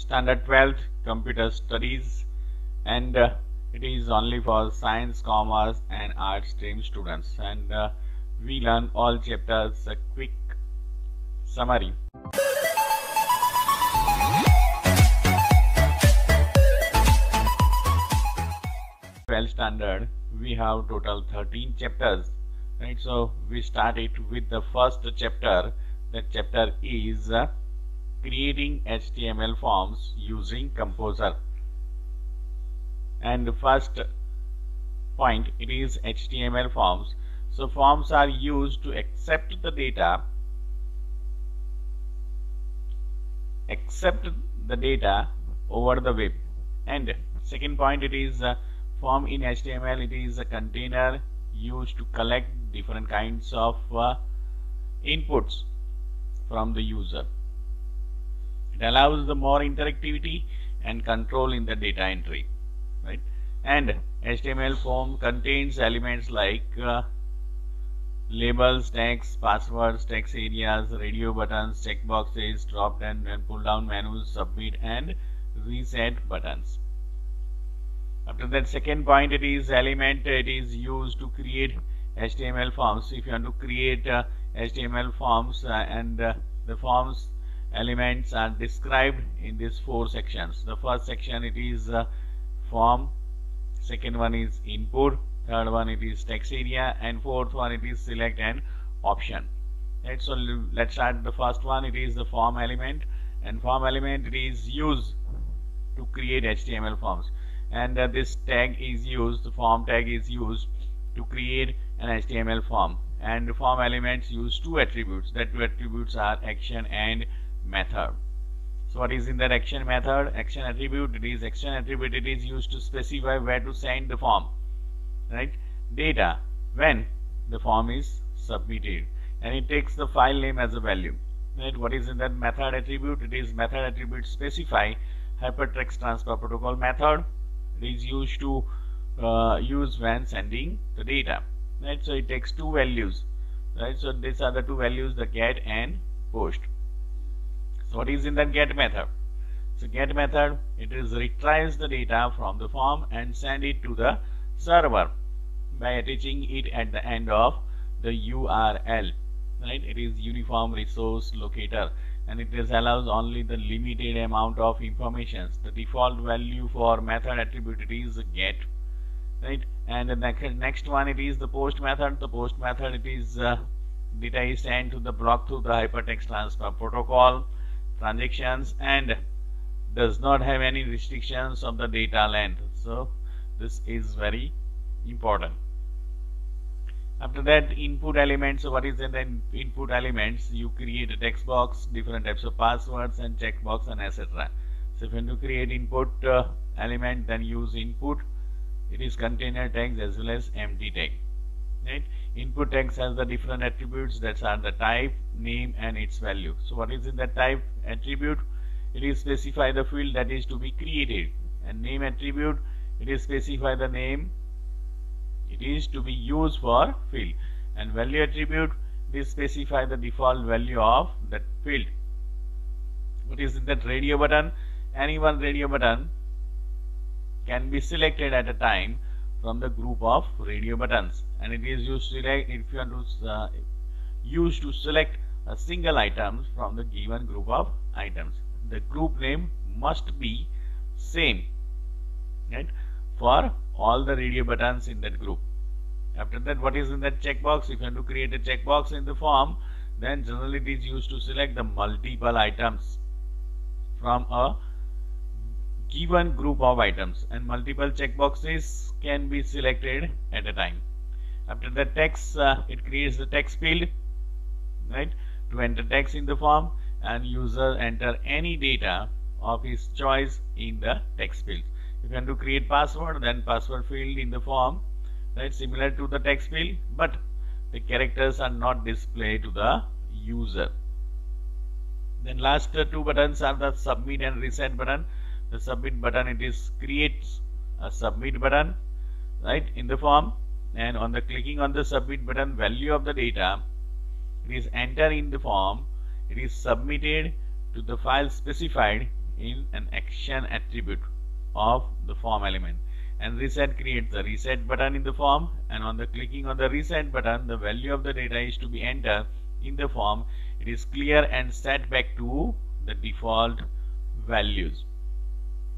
standard 12th computer studies and uh, it is only for science commerce and art stream students. And uh, we learn all chapters a quick summary. Well standard we have total 13 chapters. Right so we start it with the first chapter. That chapter is uh, creating HTML forms using KompoZer. And the first point it is HTML forms. So forms are used to accept the data accept the data over the web. And second point it is a form in HTML it is a container used to collect different kinds of uh, inputs from the user it allows the more interactivity and control in the data entry right and HTML form contains elements like uh, labels, text, passwords, text areas, radio buttons, checkboxes, drop down and pull down menus, submit and reset buttons. After that second point it is element it is used to create HTML forms. If you want to create uh, HTML forms uh, and uh, the forms elements are described in these four sections. The first section it is uh, form, second one is input, third one it is text area. And fourth one it is select and option. Right, so let's start the first one. It is the form element. And form element it is used to create HTML forms. And uh, this tag is used the form tag is used to create an HTML form. And the form elements use two attributes. That two attributes are action and method. So what is in that action method? Action attribute it is action attribute it is used to specify where to send the form right? Data when the form is submitted and it takes the file name as a value right? What is in that method attribute? It is method attribute specify hypertext transfer protocol method. It is used to uh, use when sending the data right? So it takes two values right? So these are the two values the get and post so what is in that get method? So get method it is retrieves the data from the form and send it to the server by attaching it at the end of the URL right? It is uniform resource locator and it allows only the limited amount of information the default value for method attribute is get right? And the next, next one it is the post method. The post method it is uh, data is sent to the block through the hypertext transfer protocol transactions and does not have any restrictions of the data length. So this is very important. After that input elements. So what is in the input elements? You create a text box different types of passwords and checkbox and etc so if you create input uh, element then use input. It is container tags as well as empty tag right input tags has the different attributes that are the type name and its value. So what is in the type attribute? It is specify the field that is to be created. And name attribute it is specify the name it is to be used for field. And value attribute it is specify the default value of that field. What is in that radio button? Any one radio button can be selected at a time from the group of radio buttons. And it is used to select if you want to uh, use to select a single item from the given group of items. The group name must be same right for all the radio buttons in that group. After that what is in that checkbox? If you want to create a checkbox in the form then generally it is used to select the multiple items from a given group of items and multiple checkboxes can be selected at a time. After the text uh, it creates the text field right to enter text in the form and user enter any data of his choice in the text field. You want to create password then password field in the form right similar to the text field but the characters are not displayed to the user. Then last two buttons are the submit and reset button the submit button it is creates a submit button right in the form. And on the clicking on the submit button value of the data it is entered in the form. It is submitted to the file specified in an action attribute of the form element. And reset creates the reset button in the form. And on the clicking on the reset button the value of the data is to be entered in the form. It is clear and set back to the default values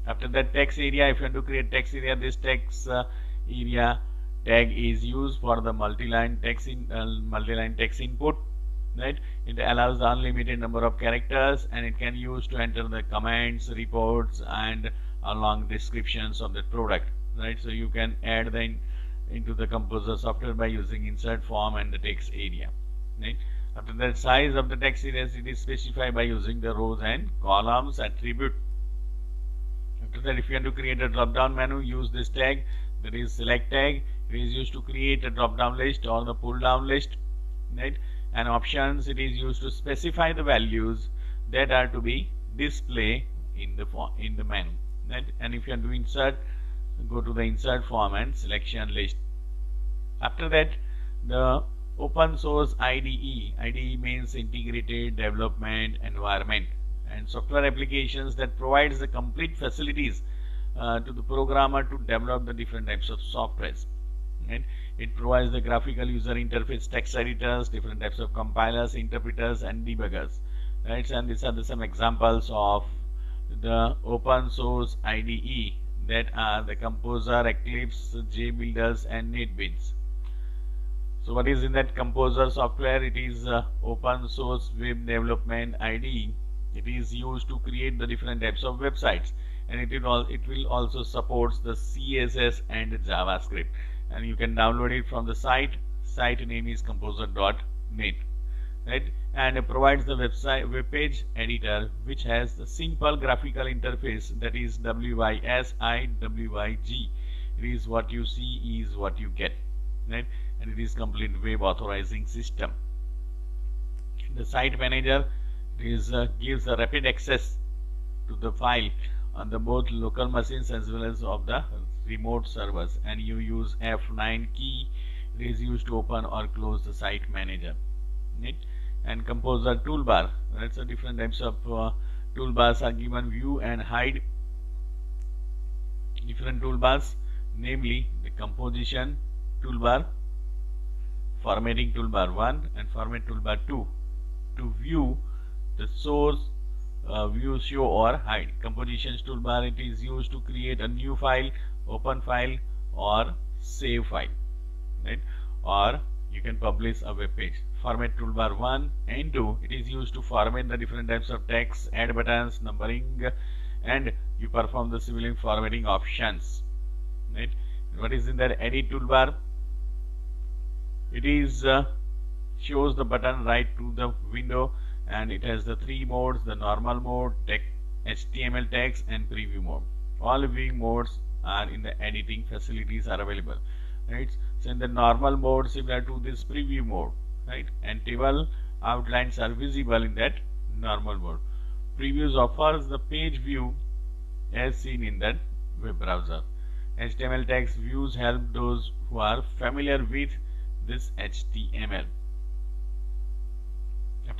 after that text area if you want to create text area this text uh, area tag is used for the multi-line text in uh, multi-line text input right? It allows unlimited number of characters and it can use to enter the comments reports and along descriptions of the product right? So you can add the in, into the KompoZer software by using insert form and the text area right? After that size of the text area it is specified by using the rows and columns attribute that if you want to create a drop down menu use this tag. That is select tag. It is used to create a drop down list or the pull down list right? And options it is used to specify the values that are to be displayed in the form in the menu right? And if you want to insert go to the insert form and selection list. After that the open source IDE IDE means integrated development environment and software applications that provides the complete facilities uh, to the programmer to develop the different types of softwares and it provides the graphical user interface text editors different types of compilers interpreters and debuggers right? And these are the some examples of the open source IDE that are the KompoZer eclipse jbuilders and netbeans. So what is in that KompoZer software? It is uh, open source web development IDE it is used to create the different types of websites and it will, it will also supports the CSS and JavaScript. And you can download it from the site. Site name is kompozer.net right? And it provides the website web page editor which has the simple graphical interface that is WYSIWYG it is what you see is what you get right? And it is complete web authorizing system. The site manager is uh, gives a rapid access to the file on the both local machines as well as of the remote servers. And you use F9 key is used to open or close the site manager. Right? and KompoZer toolbar. That's a different types of uh, toolbars are given view and hide. Different toolbars namely the composition toolbar formatting toolbar 1 and format toolbar 2 to view the source uh, view show or hide. Compositions toolbar it is used to create a new file open file or save file right? Or you can publish a web page. Format toolbar 1 and 2 it is used to format the different types of text add buttons numbering and you perform the similar formatting options right? What is in that edit toolbar? It is uh, shows the button right to the window and it has the three modes the normal mode text HTML text and preview mode. All viewing modes are in the editing facilities are available right? So in the normal mode similar to this preview mode right? And table outlines are visible in that normal mode. Previews offers the page view as seen in that web browser. HTML text views help those who are familiar with this HTML.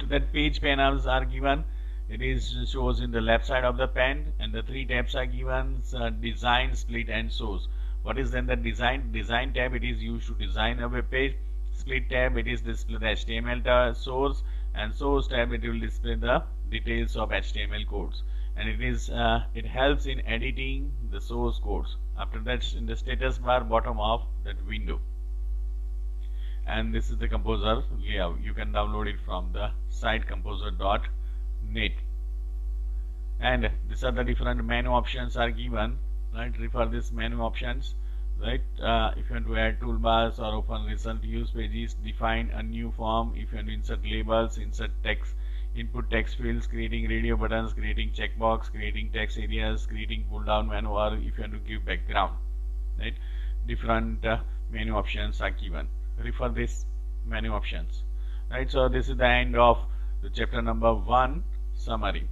That page panels are given it is shows in the left side of the pen and the three tabs are given uh, design split and source. What is then the design? Design tab it is used to design a web page. Split tab it is display the HTML source. And source tab it will display the details of HTML codes. And it is uh, it helps in editing the source codes. After that in the status bar bottom of that window and this is the KompoZer. Layout you can download it from the site kompozer.net and these are the different menu options are given right? Refer this menu options right? Uh, if you want to add toolbars or open recent use pages define a new form. If you want to insert labels insert text input text fields creating radio buttons creating checkbox creating text areas creating pull down menu or if you want to give background right? Different uh, menu options are given refer this menu options. Right so this is the end of the chapter number one summary